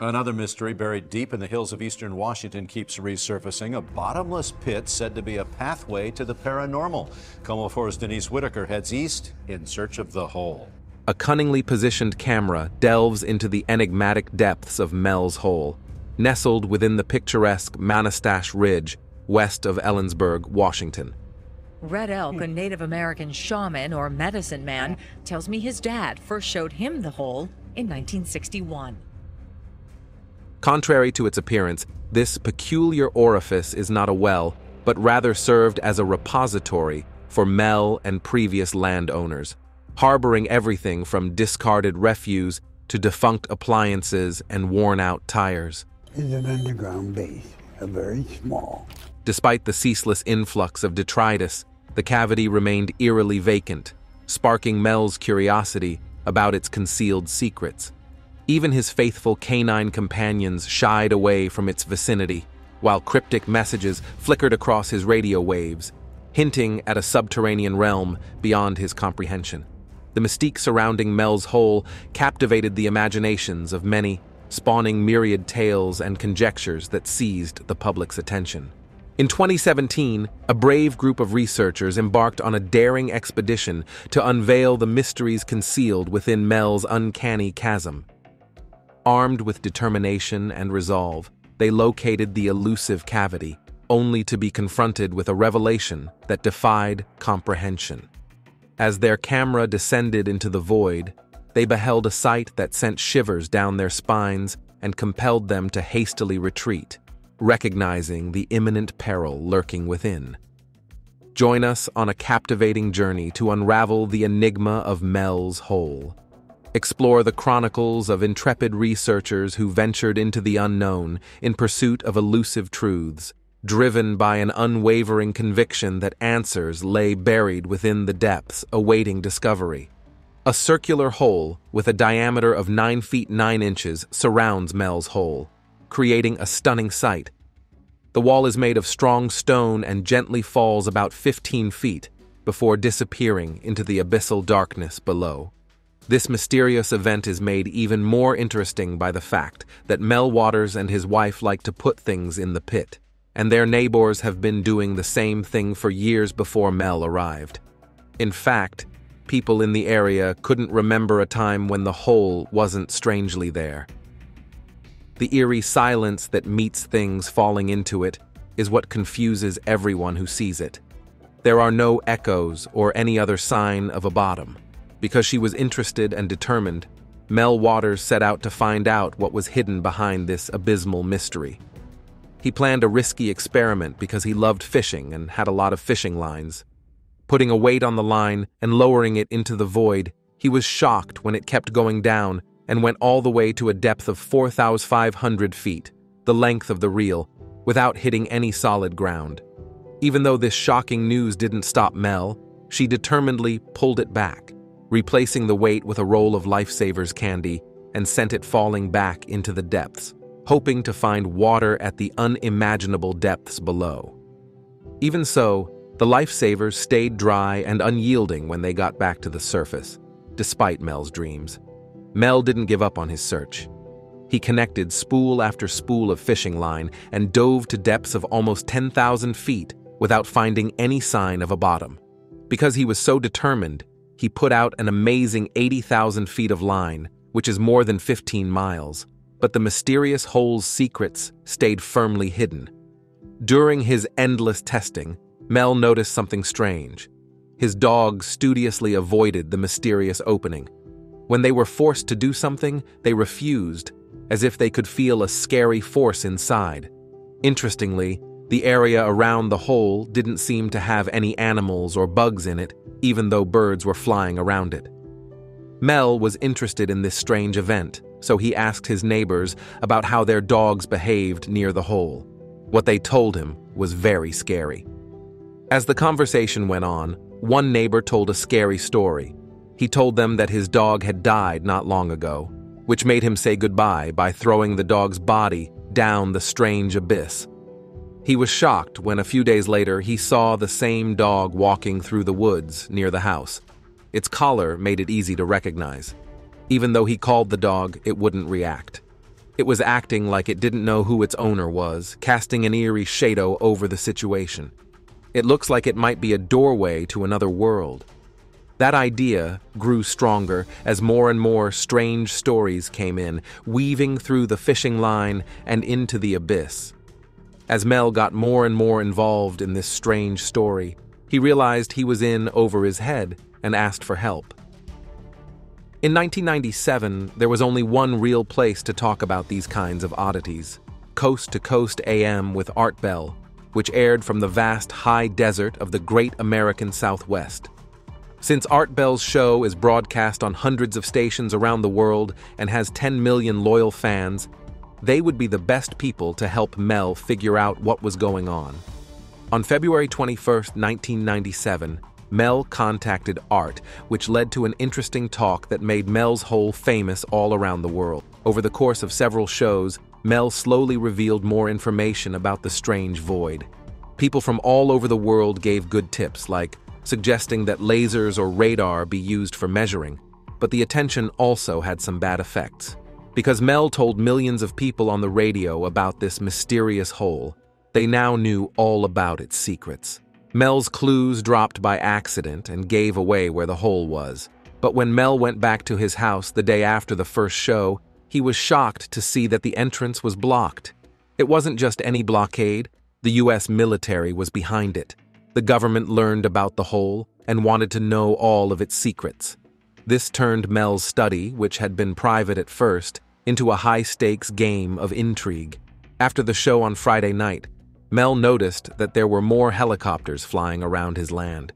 Another mystery buried deep in the hills of eastern Washington keeps resurfacing. A bottomless pit said to be a pathway to the paranormal. KOMO 4's Denise Whitaker heads east in search of the hole. A cunningly positioned camera delves into the enigmatic depths of Mel's Hole, nestled within the picturesque Manastash Ridge, west of Ellensburg, Washington. Red Elk, a Native American shaman or medicine man, tells me his dad first showed him the hole in 1961. Contrary to its appearance, this peculiar orifice is not a well, but rather served as a repository for Mel and previous landowners, harboring everything from discarded refuse to defunct appliances and worn-out tires. It's an underground base, a very small. Despite the ceaseless influx of detritus, the cavity remained eerily vacant, sparking Mel's curiosity about its concealed secrets. Even his faithful canine companions shied away from its vicinity, while cryptic messages flickered across his radio waves, hinting at a subterranean realm beyond his comprehension. The mystique surrounding Mel's hole captivated the imaginations of many, spawning myriad tales and conjectures that seized the public's attention. In 2017, a brave group of researchers embarked on a daring expedition to unveil the mysteries concealed within Mel's uncanny chasm. Armed with determination and resolve, they located the elusive cavity, only to be confronted with a revelation that defied comprehension. As their camera descended into the void, they beheld a sight that sent shivers down their spines and compelled them to hastily retreat, recognizing the imminent peril lurking within. Join us on a captivating journey to unravel the enigma of Mel's Hole. Explore the chronicles of intrepid researchers who ventured into the unknown in pursuit of elusive truths, driven by an unwavering conviction that answers lay buried within the depths awaiting discovery. A circular hole with a diameter of 9 feet 9 inches surrounds Mel's Hole, creating a stunning sight. The wall is made of strong stone and gently falls about 15 feet before disappearing into the abyssal darkness below. This mysterious event is made even more interesting by the fact that Mel Waters and his wife like to put things in the pit, and their neighbors have been doing the same thing for years before Mel arrived. In fact, people in the area couldn't remember a time when the hole wasn't strangely there. The eerie silence that meets things falling into it is what confuses everyone who sees it. There are no echoes or any other sign of a bottom. Because she was interested and determined, Mel Waters set out to find out what was hidden behind this abysmal mystery. He planned a risky experiment because he loved fishing and had a lot of fishing lines. Putting a weight on the line and lowering it into the void, he was shocked when it kept going down and went all the way to a depth of 4,500 feet, the length of the reel, without hitting any solid ground. Even though this shocking news didn't stop Mel, she determinedly pulled it back replacing the weight with a roll of Lifesavers candy, and sent it falling back into the depths, hoping to find water at the unimaginable depths below. Even so, the Lifesavers stayed dry and unyielding when they got back to the surface, despite Mel's dreams. Mel didn't give up on his search. He connected spool after spool of fishing line and dove to depths of almost 10,000 feet without finding any sign of a bottom. Because he was so determined, he put out an amazing 80,000 feet of line, which is more than 15 miles, but the mysterious hole's secrets stayed firmly hidden. During his endless testing, Mel noticed something strange. His dogs studiously avoided the mysterious opening. When they were forced to do something, they refused, as if they could feel a scary force inside. Interestingly, the area around the hole didn't seem to have any animals or bugs in it, even though birds were flying around it. Mel was interested in this strange event, so he asked his neighbors about how their dogs behaved near the hole. What they told him was very scary. As the conversation went on, one neighbor told a scary story. He told them that his dog had died not long ago, which made him say goodbye by throwing the dog's body down the strange abyss. He was shocked when a few days later he saw the same dog walking through the woods near the house. Its collar made it easy to recognize. Even though he called the dog, it wouldn't react. It was acting like it didn't know who its owner was, casting an eerie shadow over the situation. It looks like it might be a doorway to another world. That idea grew stronger as more and more strange stories came in, weaving through the fishing line and into the abyss. As Mel got more and more involved in this strange story, he realized he was in over his head and asked for help. In 1997, there was only one real place to talk about these kinds of oddities Coast to Coast AM with Art Bell, which aired from the vast high desert of the great American Southwest. Since Art Bell's show is broadcast on hundreds of stations around the world and has 10 million loyal fans, they would be the best people to help Mel figure out what was going on. On February 21, 1997, Mel contacted Art, which led to an interesting talk that made Mel's hole famous all around the world. Over the course of several shows, Mel slowly revealed more information about the strange void. People from all over the world gave good tips, like suggesting that lasers or radar be used for measuring, but the attention also had some bad effects. Because Mel told millions of people on the radio about this mysterious hole, they now knew all about its secrets. Mel's clues dropped by accident and gave away where the hole was. But when Mel went back to his house the day after the first show, he was shocked to see that the entrance was blocked. It wasn't just any blockade, the US military was behind it. The government learned about the hole and wanted to know all of its secrets. This turned Mel's study, which had been private at first, into a high stakes game of intrigue. After the show on Friday night, Mel noticed that there were more helicopters flying around his land,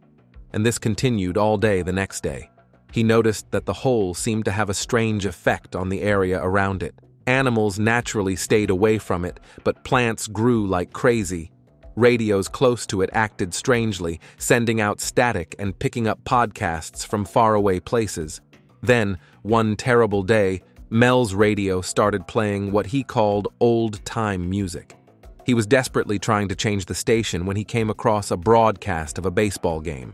and this continued all day the next day. He noticed that the hole seemed to have a strange effect on the area around it. Animals naturally stayed away from it, but plants grew like crazy, Radios close to it acted strangely, sending out static and picking up podcasts from faraway places. Then, one terrible day, Mel's radio started playing what he called old time music. He was desperately trying to change the station when he came across a broadcast of a baseball game.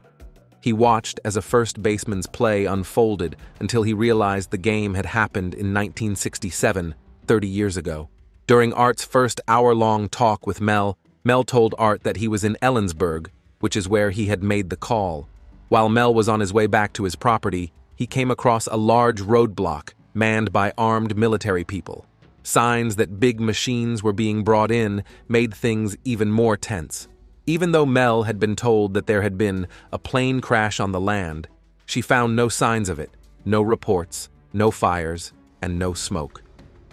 He watched as a first baseman's play unfolded until he realized the game had happened in 1967, 30 years ago. During Art's first hour long talk with Mel, Mel told Art that he was in Ellensburg, which is where he had made the call. While Mel was on his way back to his property, he came across a large roadblock manned by armed military people. Signs that big machines were being brought in made things even more tense. Even though Mel had been told that there had been a plane crash on the land, she found no signs of it, no reports, no fires, and no smoke.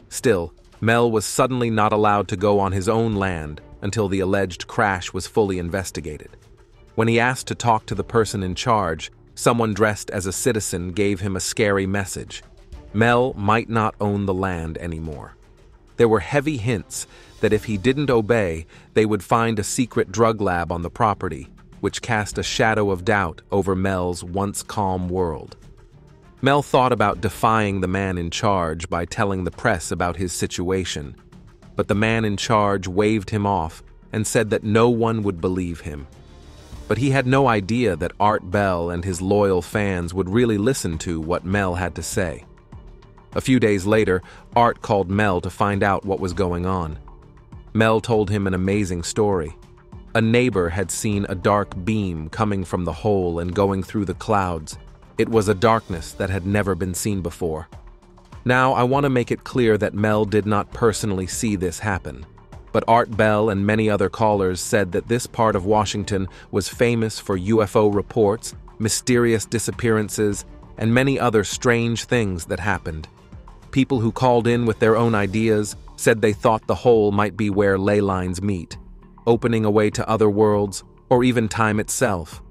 Still, Mel was suddenly not allowed to go on his own land until the alleged crash was fully investigated. When he asked to talk to the person in charge, someone dressed as a citizen gave him a scary message. Mel might not own the land anymore. There were heavy hints that if he didn't obey, they would find a secret drug lab on the property, which cast a shadow of doubt over Mel's once calm world. Mel thought about defying the man in charge by telling the press about his situation, but the man in charge waved him off and said that no one would believe him. But he had no idea that Art Bell and his loyal fans would really listen to what Mel had to say. A few days later, Art called Mel to find out what was going on. Mel told him an amazing story. A neighbor had seen a dark beam coming from the hole and going through the clouds. It was a darkness that had never been seen before. Now, I want to make it clear that Mel did not personally see this happen. But Art Bell and many other callers said that this part of Washington was famous for UFO reports, mysterious disappearances, and many other strange things that happened. People who called in with their own ideas said they thought the hole might be where ley lines meet, opening a way to other worlds, or even time itself.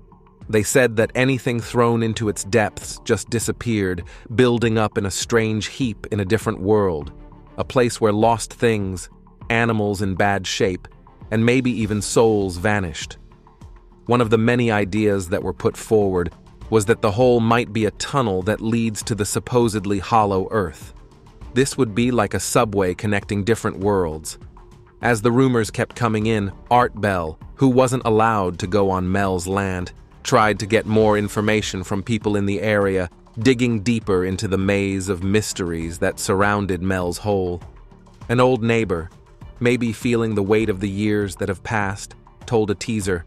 They said that anything thrown into its depths just disappeared, building up in a strange heap in a different world, a place where lost things, animals in bad shape, and maybe even souls vanished. One of the many ideas that were put forward was that the hole might be a tunnel that leads to the supposedly hollow Earth. This would be like a subway connecting different worlds. As the rumors kept coming in, Art Bell, who wasn't allowed to go on Mel's land, tried to get more information from people in the area, digging deeper into the maze of mysteries that surrounded Mel's hole. An old neighbor, maybe feeling the weight of the years that have passed, told a teaser.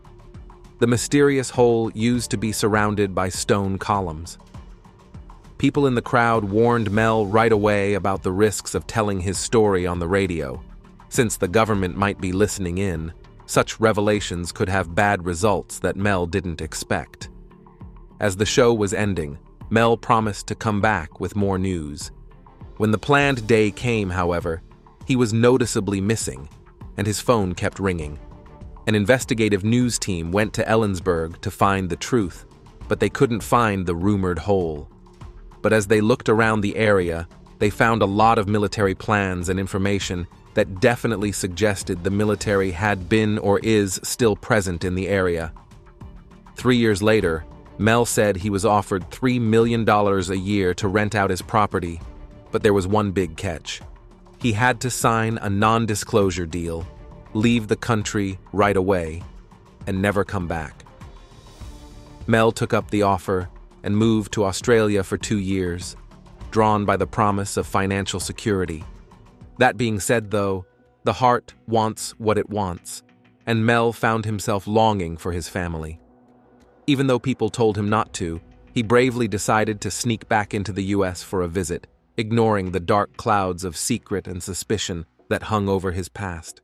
The mysterious hole used to be surrounded by stone columns. People in the crowd warned Mel right away about the risks of telling his story on the radio. Since the government might be listening in, such revelations could have bad results that Mel didn't expect. As the show was ending, Mel promised to come back with more news. When the planned day came, however, he was noticeably missing, and his phone kept ringing. An investigative news team went to Ellensburg to find the truth, but they couldn't find the rumored hole. But as they looked around the area, they found a lot of military plans and information that definitely suggested the military had been or is still present in the area. Three years later, Mel said he was offered $3 million a year to rent out his property, but there was one big catch. He had to sign a non disclosure deal, leave the country right away, and never come back. Mel took up the offer and moved to Australia for two years, drawn by the promise of financial security. That being said, though, the heart wants what it wants, and Mel found himself longing for his family. Even though people told him not to, he bravely decided to sneak back into the U.S. for a visit, ignoring the dark clouds of secret and suspicion that hung over his past.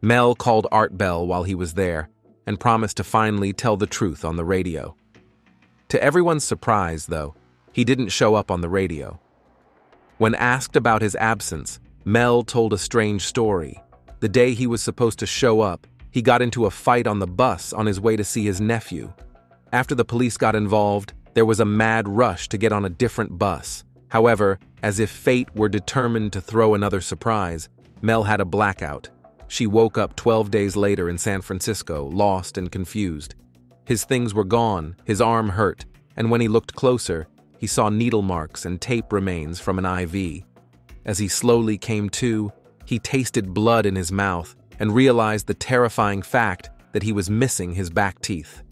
Mel called Art Bell while he was there and promised to finally tell the truth on the radio. To everyone's surprise, though, he didn't show up on the radio. When asked about his absence, Mel told a strange story. The day he was supposed to show up, he got into a fight on the bus on his way to see his nephew. After the police got involved, there was a mad rush to get on a different bus. However, as if fate were determined to throw another surprise, Mel had a blackout. She woke up 12 days later in San Francisco, lost and confused. His things were gone, his arm hurt, and when he looked closer, he saw needle marks and tape remains from an IV. As he slowly came to, he tasted blood in his mouth and realized the terrifying fact that he was missing his back teeth.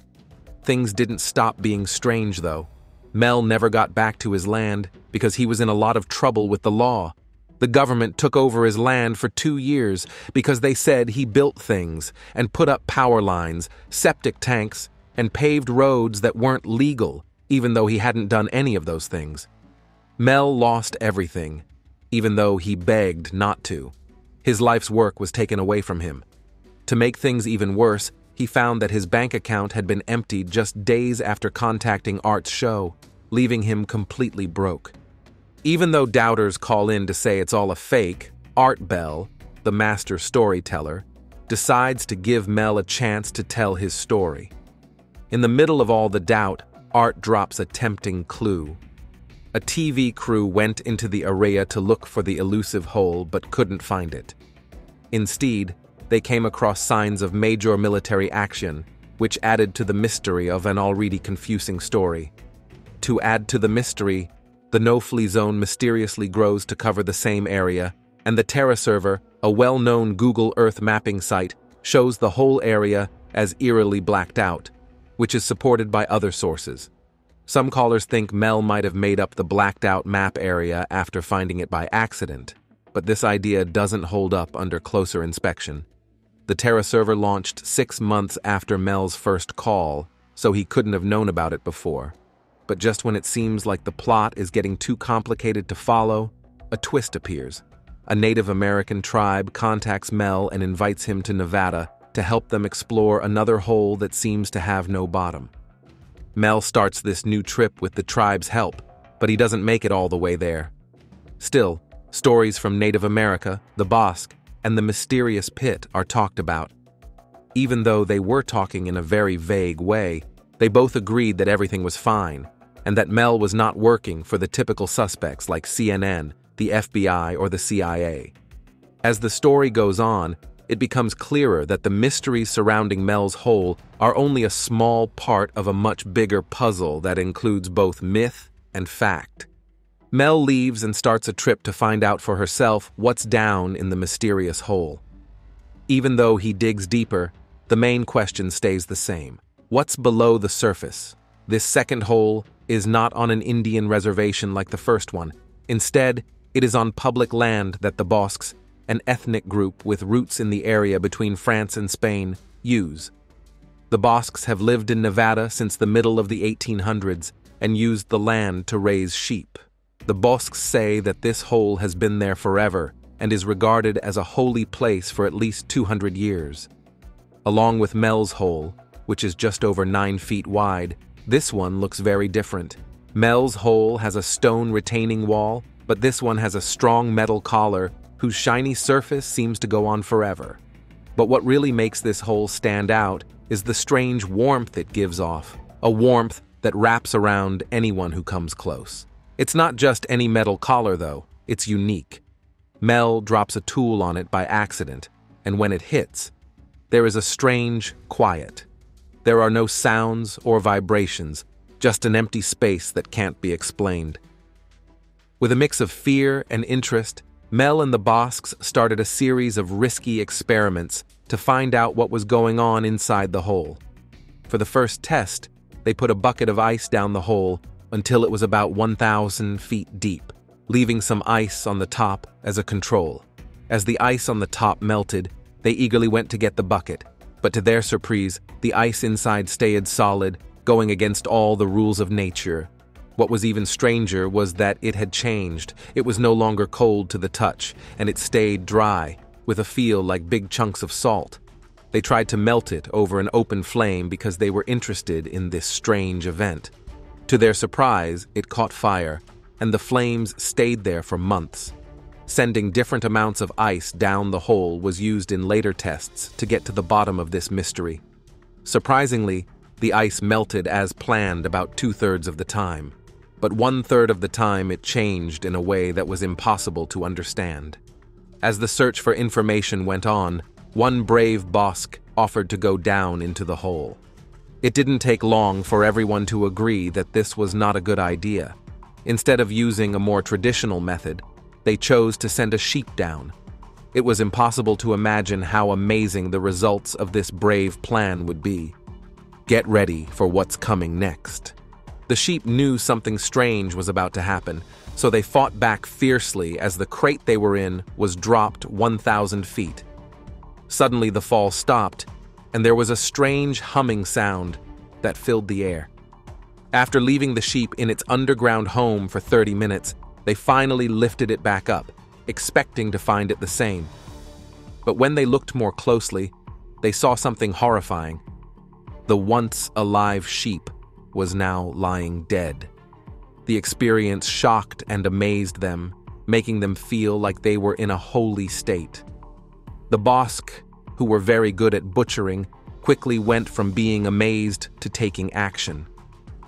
Things didn't stop being strange, though. Mel never got back to his land because he was in a lot of trouble with the law. The government took over his land for two years because they said he built things and put up power lines, septic tanks, and paved roads that weren't legal, even though he hadn't done any of those things. Mel lost everything, even though he begged not to. His life's work was taken away from him. To make things even worse, he found that his bank account had been emptied just days after contacting Art's show, leaving him completely broke. Even though doubters call in to say it's all a fake, Art Bell, the master storyteller, decides to give Mel a chance to tell his story. In the middle of all the doubt, Art drops a tempting clue. A TV crew went into the area to look for the elusive hole but couldn't find it. Instead, they came across signs of major military action, which added to the mystery of an already confusing story. To add to the mystery, the no-flee zone mysteriously grows to cover the same area, and the TerraServer, a well-known Google Earth mapping site, shows the whole area as eerily blacked out which is supported by other sources. Some callers think Mel might have made up the blacked out map area after finding it by accident, but this idea doesn't hold up under closer inspection. The TerraServer launched six months after Mel's first call, so he couldn't have known about it before. But just when it seems like the plot is getting too complicated to follow, a twist appears. A Native American tribe contacts Mel and invites him to Nevada to help them explore another hole that seems to have no bottom. Mel starts this new trip with the tribe's help, but he doesn't make it all the way there. Still, stories from Native America, the Bosque, and the mysterious pit are talked about. Even though they were talking in a very vague way, they both agreed that everything was fine, and that Mel was not working for the typical suspects like CNN, the FBI, or the CIA. As the story goes on, it becomes clearer that the mysteries surrounding Mel's hole are only a small part of a much bigger puzzle that includes both myth and fact. Mel leaves and starts a trip to find out for herself what's down in the mysterious hole. Even though he digs deeper, the main question stays the same. What's below the surface? This second hole is not on an Indian reservation like the first one. Instead, It is on public land that the Basques, an ethnic group with roots in the area between France and Spain, use. The Bosques have lived in Nevada since the middle of the 1800s and used the land to raise sheep. The Bosques say that this hole has been there forever and is regarded as a holy place for at least 200 years. Along with Mel's hole, which is just over 9 feet wide, this one looks very different. Mel's hole has a stone retaining wall, but this one has a strong metal collar whose shiny surface seems to go on forever. But what really makes this hole stand out is the strange warmth it gives off, a warmth that wraps around anyone who comes close. It's not just any metal collar, though, it's unique. Mel drops a tool on it by accident, and when it hits, there is a strange quiet. There are no sounds or vibrations, just an empty space that can't be explained. With a mix of fear and interest, Mel and the Bosks started a series of risky experiments to find out what was going on inside the hole. For the first test, they put a bucket of ice down the hole until it was about 1,000 feet deep, leaving some ice on the top as a control. As the ice on the top melted, they eagerly went to get the bucket, but to their surprise, the ice inside stayed solid, going against all the rules of nature. What was even stranger was that it had changed. It was no longer cold to the touch, and it stayed dry, with a feel like big chunks of salt. They tried to melt it over an open flame because they were interested in this strange event. To their surprise, it caught fire, and the flames stayed there for months. Sending different amounts of ice down the hole was used in later tests to get to the bottom of this mystery. Surprisingly, the ice melted as planned about two thirds of the time, but one third of the time it changed in a way that was impossible to understand. As the search for information went on, one brave Bosk offered to go down into the hole. It didn't take long for everyone to agree that this was not a good idea. Instead of using a more traditional method, they chose to send a sheep down. It was impossible to imagine how amazing the results of this brave plan would be. Get ready for what's coming next. The sheep knew something strange was about to happen, so they fought back fiercely as the crate they were in was dropped 1,000 feet. Suddenly, the fall stopped, and there was a strange humming sound that filled the air. After leaving the sheep in its underground home for 30 minutes, they finally lifted it back up, expecting to find it the same. But when they looked more closely, they saw something horrifying. The once alive sheep was now lying dead. The experience shocked and amazed them, making them feel like they were in a holy state. The Basque, who were very good at butchering, quickly went from being amazed to taking action.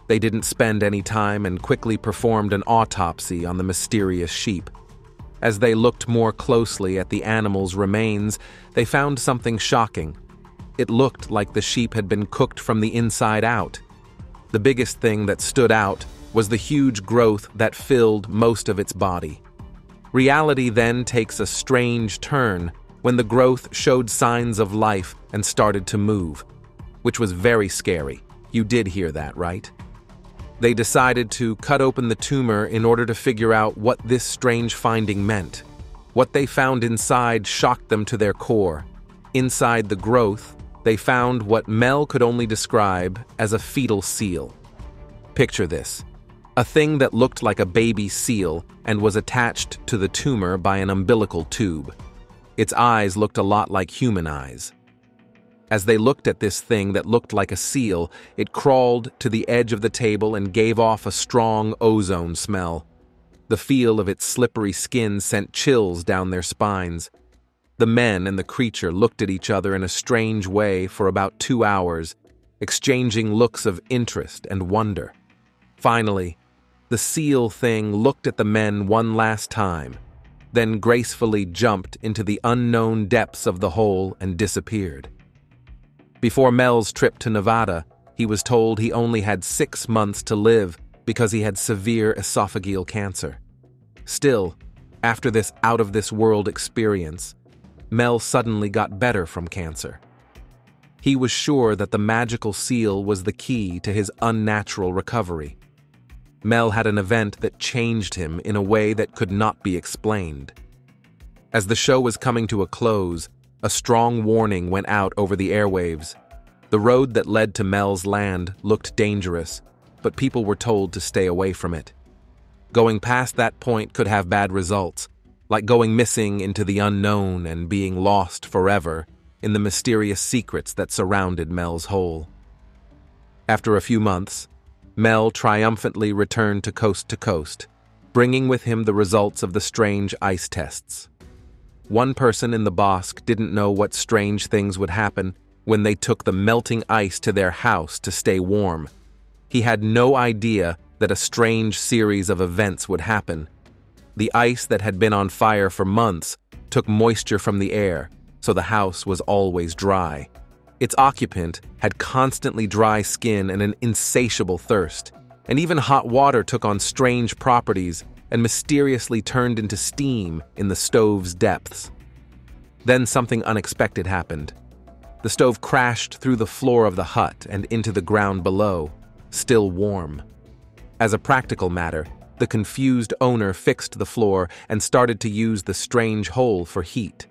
They didn't spend any time and quickly performed an autopsy on the mysterious sheep. As they looked more closely at the animal's remains, they found something shocking. It looked like the sheep had been cooked from the inside out. The biggest thing that stood out was the huge growth that filled most of its body. Reality then takes a strange turn when the growth showed signs of life and started to move, which was very scary. You did hear that, right? They decided to cut open the tumor in order to figure out what this strange finding meant. What they found inside shocked them to their core. Inside the growth, they found what Mel could only describe as a fetal seal. Picture this a thing that looked like a baby seal and was attached to the tumor by an umbilical tube. Its eyes looked a lot like human eyes. As they looked at this thing that looked like a seal, it crawled to the edge of the table and gave off a strong ozone smell. The feel of its slippery skin sent chills down their spines. The men and the creature looked at each other in a strange way for about two hours, exchanging looks of interest and wonder. Finally, the seal thing looked at the men one last time then gracefully jumped into the unknown depths of the hole and disappeared. Before Mel's trip to Nevada, he was told he only had six months to live because he had severe esophageal cancer. Still, after this out of this world experience, Mel suddenly got better from cancer. He was sure that the magical seal was the key to his unnatural recovery. Mel had an event that changed him in a way that could not be explained. As the show was coming to a close, a strong warning went out over the airwaves. The road that led to Mel's land looked dangerous, but people were told to stay away from it. Going past that point could have bad results, like going missing into the unknown and being lost forever in the mysterious secrets that surrounded Mel's hole. After a few months, Mel triumphantly returned to coast to coast, bringing with him the results of the strange ice tests. One person in the Bosque didn't know what strange things would happen when they took the melting ice to their house to stay warm. He had no idea that a strange series of events would happen. The ice that had been on fire for months took moisture from the air, so the house was always dry. Its occupant had constantly dry skin and an insatiable thirst, and even hot water took on strange properties and mysteriously turned into steam in the stove's depths. Then something unexpected happened. The stove crashed through the floor of the hut and into the ground below, still warm. As a practical matter, the confused owner fixed the floor and started to use the strange hole for heat.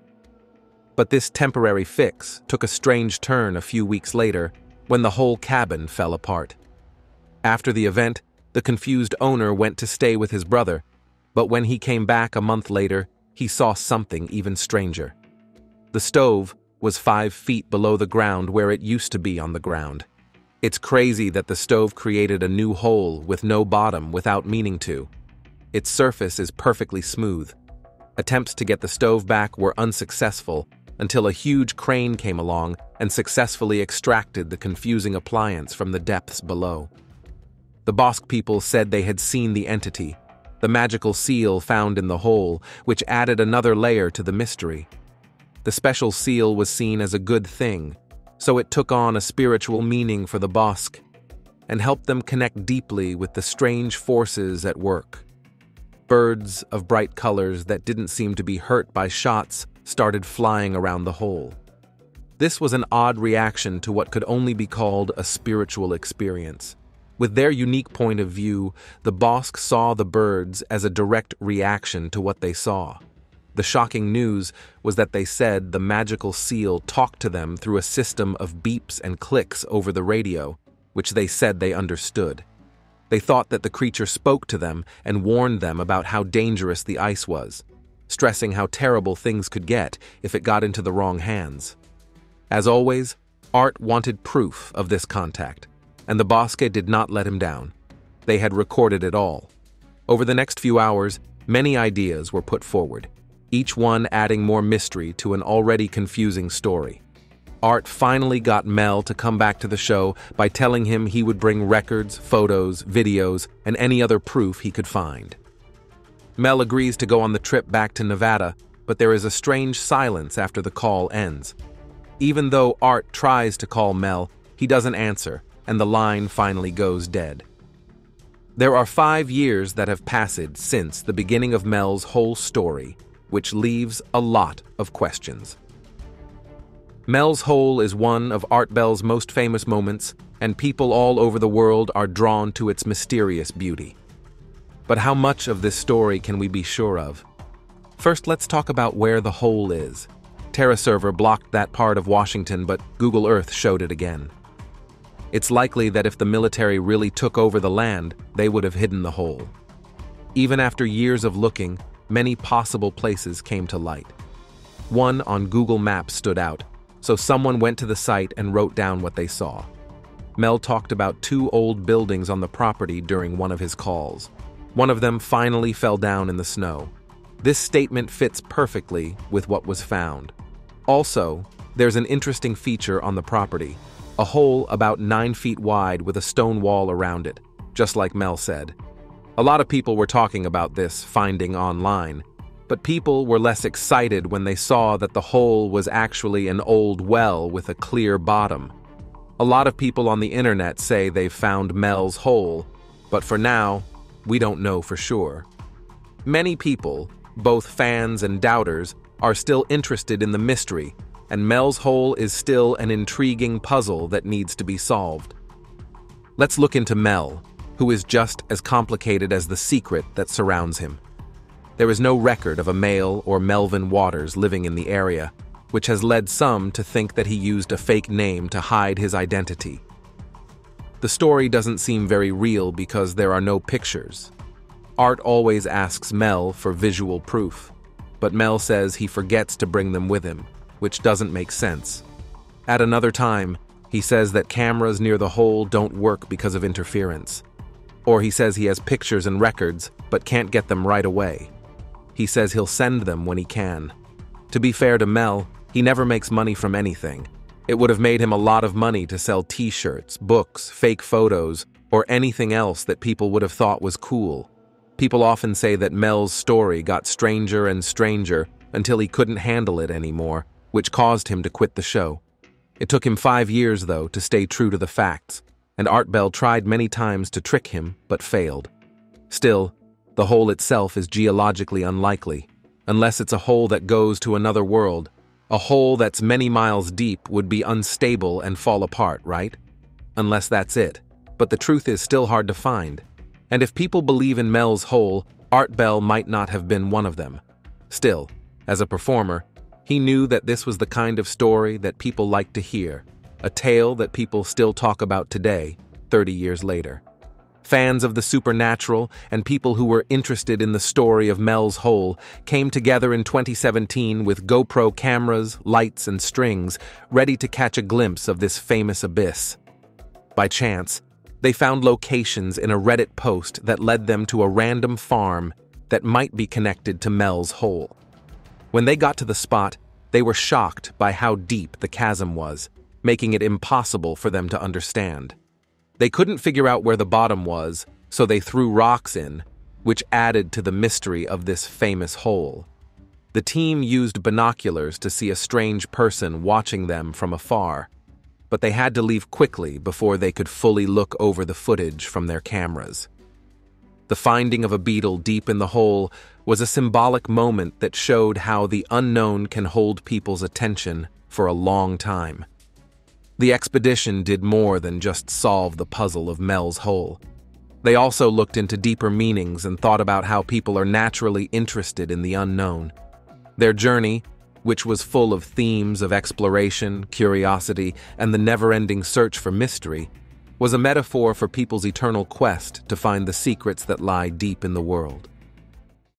But this temporary fix took a strange turn a few weeks later when the whole cabin fell apart. After the event, the confused owner went to stay with his brother, but when he came back a month later, he saw something even stranger. The stove was five feet below the ground where it used to be on the ground. It's crazy that the stove created a new hole with no bottom without meaning to. Its surface is perfectly smooth. Attempts to get the stove back were unsuccessful until a huge crane came along and successfully extracted the confusing appliance from the depths below. The Bosque people said they had seen the entity, the magical seal found in the hole, which added another layer to the mystery. The special seal was seen as a good thing, so it took on a spiritual meaning for the Bosque and helped them connect deeply with the strange forces at work. Birds of bright colors that didn't seem to be hurt by shots started flying around the hole. This was an odd reaction to what could only be called a spiritual experience. With their unique point of view, the Bosque saw the birds as a direct reaction to what they saw. The shocking news was that they said the magical seal talked to them through a system of beeps and clicks over the radio, which they said they understood. They thought that the creature spoke to them and warned them about how dangerous the ice was stressing how terrible things could get if it got into the wrong hands. As always, Art wanted proof of this contact, and the Bosque did not let him down. They had recorded it all. Over the next few hours, many ideas were put forward, each one adding more mystery to an already confusing story. Art finally got Mel to come back to the show by telling him he would bring records, photos, videos, and any other proof he could find. Mel agrees to go on the trip back to Nevada, but there is a strange silence after the call ends. Even though Art tries to call Mel, he doesn't answer, and the line finally goes dead. There are five years that have passed since the beginning of Mel's whole story, which leaves a lot of questions. Mel's Hole is one of Art Bell's most famous moments, and people all over the world are drawn to its mysterious beauty. But how much of this story can we be sure of? First, let's talk about where the hole is. TerraServer blocked that part of Washington, but Google Earth showed it again. It's likely that if the military really took over the land, they would have hidden the hole. Even after years of looking, many possible places came to light. One on Google Maps stood out, so someone went to the site and wrote down what they saw. Mel talked about two old buildings on the property during one of his calls. One of them finally fell down in the snow. This statement fits perfectly with what was found. Also, there's an interesting feature on the property a hole about 9 feet wide with a stone wall around it, just like Mel said. A lot of people were talking about this finding online, but people were less excited when they saw that the hole was actually an old well with a clear bottom. A lot of people on the internet say they've found Mel's hole, but for now, we don't know for sure. Many people, both fans and doubters, are still interested in the mystery, and Mel's Hole is still an intriguing puzzle that needs to be solved. Let's look into Mel, who is just as complicated as the secret that surrounds him. There is no record of a male or Melvin Waters living in the area, which has led some to think that he used a fake name to hide his identity. The story doesn't seem very real because there are no pictures. Art always asks Mel for visual proof, but Mel says he forgets to bring them with him, which doesn't make sense. At another time, he says that cameras near the hole don't work because of interference. Or he says he has pictures and records, but can't get them right away. He says he'll send them when he can. To be fair to Mel, he never makes money from anything. It would have made him a lot of money to sell t-shirts, books, fake photos, or anything else that people would have thought was cool. People often say that Mel's story got stranger and stranger until he couldn't handle it anymore, which caused him to quit the show. It took him five years, though, to stay true to the facts, and Art Bell tried many times to trick him, but failed. Still, the hole itself is geologically unlikely, unless it's a hole that goes to another world. A hole that's many miles deep would be unstable and fall apart, right? Unless that's it. But the truth is still hard to find. And if people believe in Mel's hole, Art Bell might not have been one of them. Still, as a performer, he knew that this was the kind of story that people liked to hear, a tale that people still talk about today, 30 years later. Fans of the supernatural and people who were interested in the story of Mel's Hole came together in 2017 with GoPro cameras, lights, and strings, ready to catch a glimpse of this famous abyss. By chance, they found locations in a Reddit post that led them to a random farm that might be connected to Mel's Hole. When they got to the spot, they were shocked by how deep the chasm was, making it impossible for them to understand. They couldn't figure out where the bottom was, so they threw rocks in, which added to the mystery of this famous hole. The team used binoculars to see a strange person watching them from afar, but they had to leave quickly before they could fully look over the footage from their cameras. The finding of a beetle deep in the hole was a symbolic moment that showed how the unknown can hold people's attention for a long time. The expedition did more than just solve the puzzle of Mel's hole. They also looked into deeper meanings and thought about how people are naturally interested in the unknown. Their journey, which was full of themes of exploration, curiosity, and the never-ending search for mystery, was a metaphor for people's eternal quest to find the secrets that lie deep in the world.